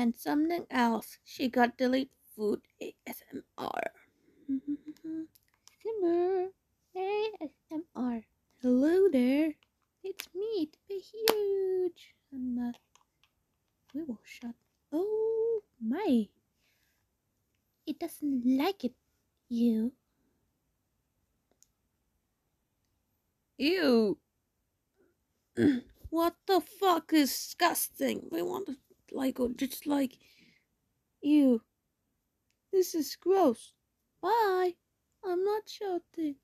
and something else. She got delete food ASMR. Simmer ASMR. Hello there. It's me, to be huge. And uh, we will shut. Oh my. It doesn't like it, you. Ew. what the fuck is disgusting? We want to like or just like you. This is gross. Bye. I'm not shouting.